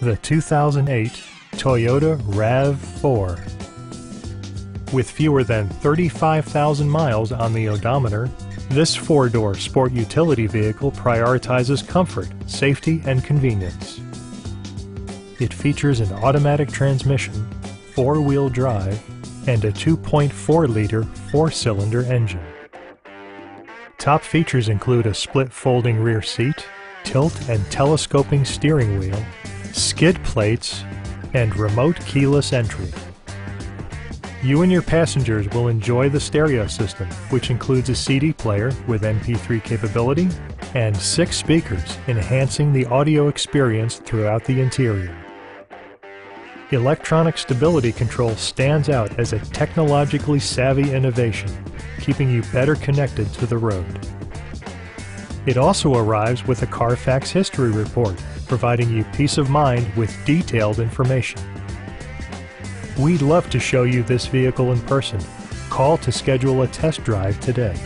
the 2008 Toyota RAV4. With fewer than 35,000 miles on the odometer, this four-door sport utility vehicle prioritizes comfort, safety, and convenience. It features an automatic transmission, four-wheel drive, and a 2.4-liter four-cylinder engine. Top features include a split folding rear seat, tilt and telescoping steering wheel, skid plates, and remote keyless entry. You and your passengers will enjoy the stereo system, which includes a CD player with MP3 capability and six speakers, enhancing the audio experience throughout the interior. Electronic stability control stands out as a technologically savvy innovation, keeping you better connected to the road. It also arrives with a Carfax history report, providing you peace of mind with detailed information. We'd love to show you this vehicle in person. Call to schedule a test drive today.